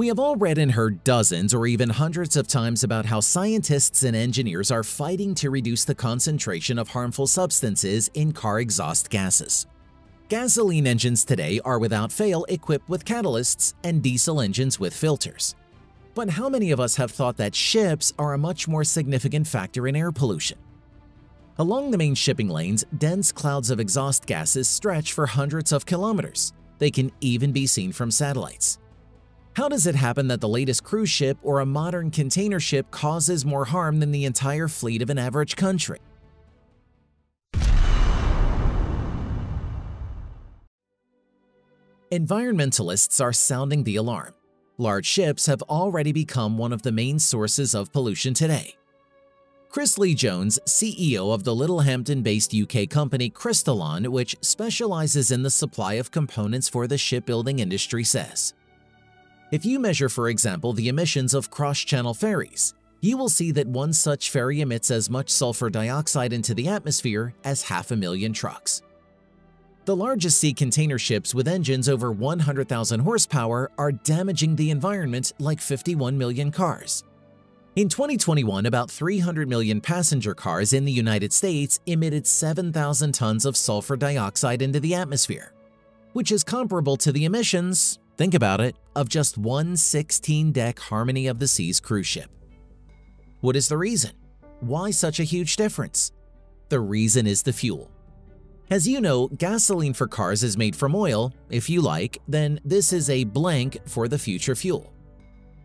We have all read and heard dozens or even hundreds of times about how scientists and engineers are fighting to reduce the concentration of harmful substances in car exhaust gases. Gasoline engines today are without fail equipped with catalysts and diesel engines with filters. But how many of us have thought that ships are a much more significant factor in air pollution? Along the main shipping lanes, dense clouds of exhaust gases stretch for hundreds of kilometers. They can even be seen from satellites. How does it happen that the latest cruise ship or a modern container ship causes more harm than the entire fleet of an average country? Environmentalists are sounding the alarm. Large ships have already become one of the main sources of pollution today. Chris Lee-Jones, CEO of the Littlehampton-based UK company Krystallon, which specializes in the supply of components for the shipbuilding industry, says, If you measure, for example, the emissions of cross-channel ferries, you will see that one such ferry emits as much sulfur dioxide into the atmosphere as half a million trucks. The largest sea container ships with engines over 100,000 horsepower are damaging the environment like 51 million cars. In 2021, about 300 million passenger cars in the United States emitted 7,000 tons of sulfur dioxide into the atmosphere, which is comparable to the emissions, think about it, of just one 16-deck Harmony of the Seas cruise ship. What is the reason? Why such a huge difference? The reason is the fuel. As you know, gasoline for cars is made from oil. If you like, then this is a blank for the future fuel.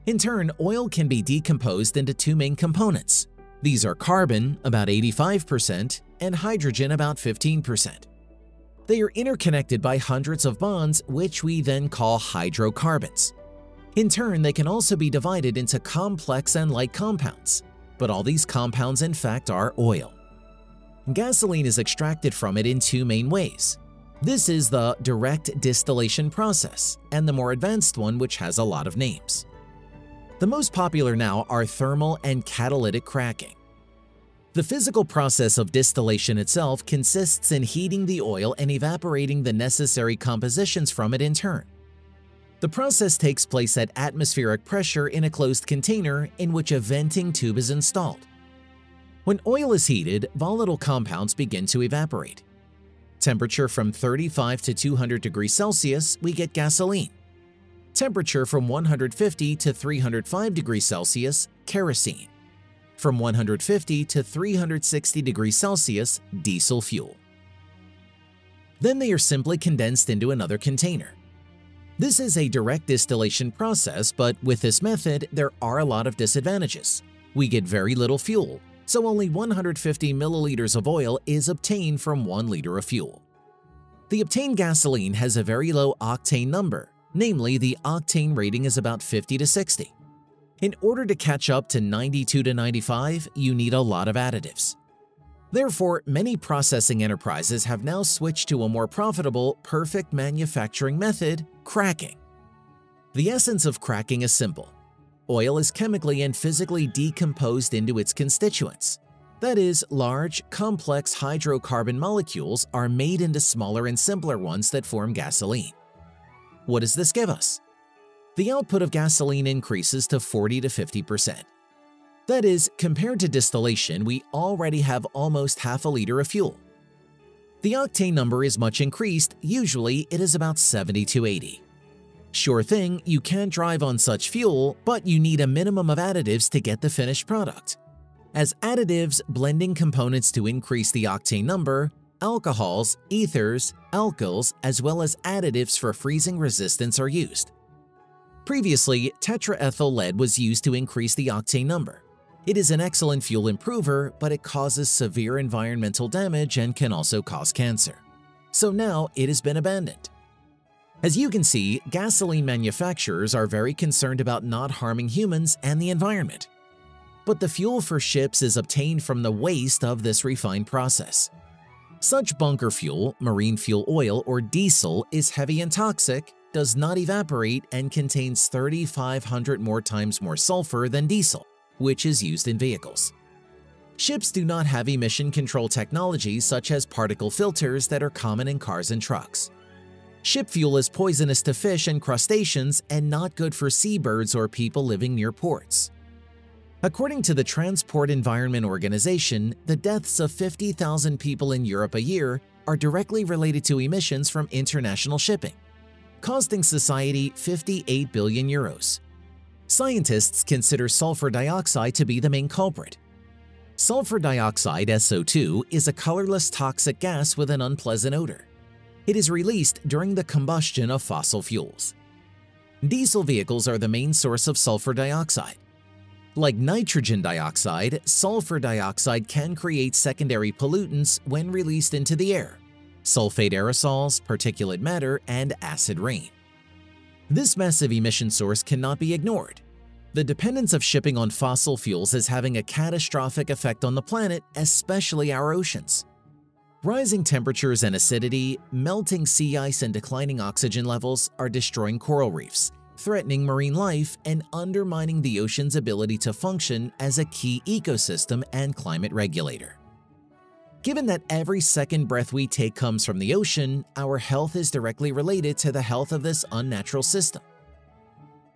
In turn, oil can be decomposed into two main components. These are carbon, about 85%, and hydrogen, about 15%. They are interconnected by hundreds of bonds, which we then call hydrocarbons. In turn, they can also be divided into complex and light compounds, but all these compounds in fact are oil. Gasoline is extracted from it in two main ways. This is the direct distillation process, and the more advanced one which has a lot of names. The most popular now are thermal and catalytic cracking. The physical process of distillation itself consists in heating the oil and evaporating the necessary compositions from it in turn. The process takes place at atmospheric pressure in a closed container in which a venting tube is installed. When oil is heated, volatile compounds begin to evaporate. Temperature from 35 to 200 degrees Celsius, we get gasoline temperature from 150 to 305 degrees Celsius, kerosene. From 150 to 360 degrees Celsius, diesel fuel. Then they are simply condensed into another container. This is a direct distillation process, but with this method, there are a lot of disadvantages. We get very little fuel, so only 150 milliliters of oil is obtained from 1 liter of fuel. The obtained gasoline has a very low octane number, namely the octane rating is about 50 to 60. In order to catch up to 92 to 95, you need a lot of additives. Therefore, many processing enterprises have now switched to a more profitable, perfect manufacturing method, cracking. The essence of cracking is simple. Oil is chemically and physically decomposed into its constituents. That is, large, complex hydrocarbon molecules are made into smaller and simpler ones that form gasoline. What does this give us? The output of gasoline increases to 40 to 50%. That is, compared to distillation, we already have almost half a liter of fuel. The octane number is much increased, usually it is about 70 to 80. Sure thing, you can drive on such fuel, but you need a minimum of additives to get the finished product. As additives, blending components to increase the octane number, alcohols, ethers, alkyls, as well as additives for freezing resistance are used. Previously, tetraethyl lead was used to increase the octane number. It is an excellent fuel improver, but it causes severe environmental damage and can also cause cancer. So now it has been abandoned. As you can see, gasoline manufacturers are very concerned about not harming humans and the environment. But the fuel for ships is obtained from the waste of this refined process. Such bunker fuel, marine fuel oil, or diesel is heavy and toxic, does not evaporate, and contains 3,500 more times more sulfur than diesel, which is used in vehicles. Ships do not have emission control technologies such as particle filters that are common in cars and trucks. Ship fuel is poisonous to fish and crustaceans and not good for seabirds or people living near ports. According to the Transport Environment Organization, the deaths of 50,000 people in Europe a year are directly related to emissions from international shipping, costing society 58 billion euros. Scientists consider sulfur dioxide to be the main culprit. Sulfur dioxide, SO2, is a colorless toxic gas with an unpleasant odor. It is released during the combustion of fossil fuels. Diesel vehicles are the main source of sulfur dioxide. Like nitrogen dioxide, sulfur dioxide can create secondary pollutants when released into the air, sulfate aerosols, particulate matter, and acid rain. This massive emission source cannot be ignored. The dependence of shipping on fossil fuels is having a catastrophic effect on the planet, especially our oceans. Rising temperatures and acidity, melting sea ice and declining oxygen levels are destroying coral reefs, threatening marine life and undermining the ocean's ability to function as a key ecosystem and climate regulator. Given that every second breath we take comes from the ocean, our health is directly related to the health of this unnatural system.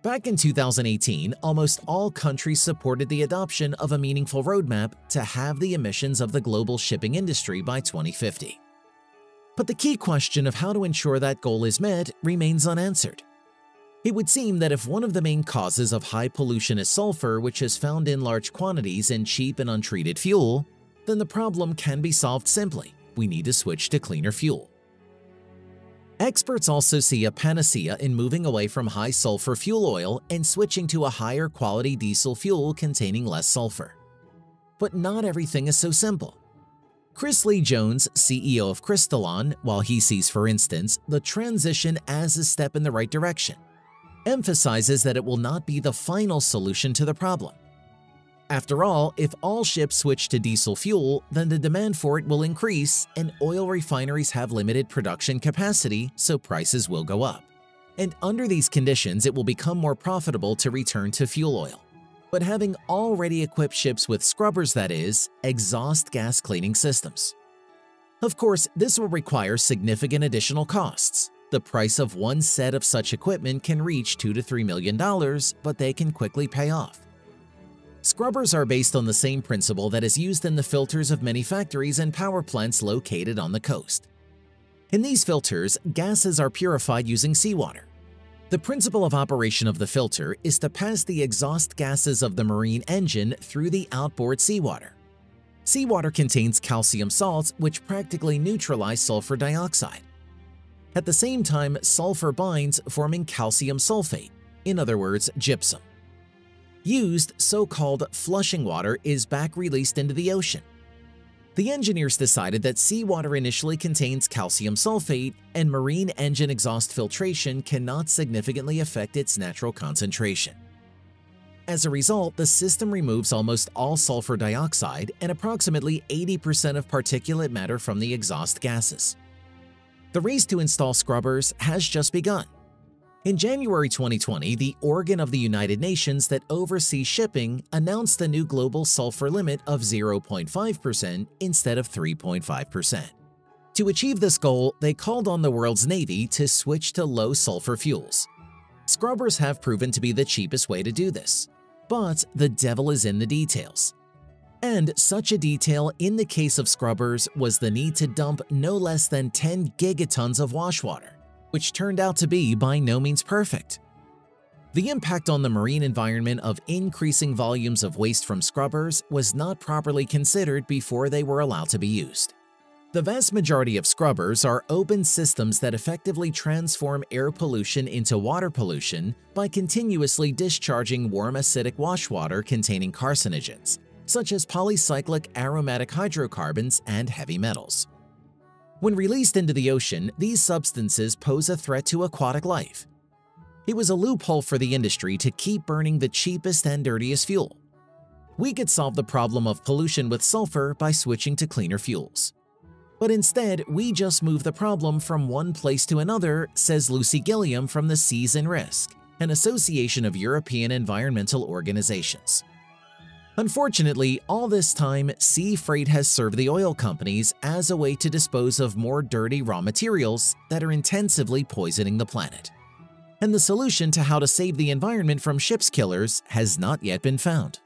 Back in 2018, almost all countries supported the adoption of a meaningful roadmap to halve the emissions of the global shipping industry by 2050. But the key question of how to ensure that goal is met remains unanswered. It would seem that if one of the main causes of high pollution is sulfur, which is found in large quantities in cheap and untreated fuel, then the problem can be solved simply. We need to switch to cleaner fuel. Experts also see a panacea in moving away from high sulfur fuel oil and switching to a higher quality diesel fuel containing less sulfur. But not everything is so simple. Chris Lee Jones, CEO of Krystallon, while he sees, for instance, the transition as a step in the right direction, emphasizes that it will not be the final solution to the problem. After all, if all ships switch to diesel fuel, then the demand for it will increase and oil refineries have limited production capacity, so prices will go up. And under these conditions, it will become more profitable to return to fuel oil. But having already equipped ships with scrubbers, that is, exhaust gas cleaning systems. Of course, this will require significant additional costs. The price of one set of such equipment can reach 2 to $3 million, but they can quickly pay off. Scrubbers are based on the same principle that is used in the filters of many factories and power plants located on the coast. In these filters, gases are purified using seawater. The principle of operation of the filter is to pass the exhaust gases of the marine engine through the outboard seawater. Seawater contains calcium salts which practically neutralize sulfur dioxide. At the same time, sulfur binds forming calcium sulfate, in other words, gypsum. Used so-called flushing water is back released into the ocean. The engineers decided that seawater initially contains calcium sulfate and marine engine exhaust filtration cannot significantly affect its natural concentration. As a result, the system removes almost all sulfur dioxide and approximately 80% of particulate matter from the exhaust gases. The race to install scrubbers has just begun, in January 2020, the organ of the United Nations that oversees shipping announced a new global sulfur limit of 0.5% instead of 3.5%. To achieve this goal, they called on the world's Navy to switch to low sulfur fuels. Scrubbers have proven to be the cheapest way to do this. But the devil is in the details. And such a detail in the case of scrubbers was the need to dump no less than 10 gigatons of wash water which turned out to be by no means perfect. The impact on the marine environment of increasing volumes of waste from scrubbers was not properly considered before they were allowed to be used. The vast majority of scrubbers are open systems that effectively transform air pollution into water pollution by continuously discharging warm acidic wash water containing carcinogens, such as polycyclic aromatic hydrocarbons and heavy metals. When released into the ocean, these substances pose a threat to aquatic life. It was a loophole for the industry to keep burning the cheapest and dirtiest fuel. We could solve the problem of pollution with sulfur by switching to cleaner fuels. But instead, we just move the problem from one place to another, says Lucy Gilliam from the Seas At Risk, an association of European environmental organizations. Unfortunately, all this time, sea freight has served the oil companies as a way to dispose of more dirty raw materials that are intensively poisoning the planet. And the solution to how to save the environment from ships killers has not yet been found.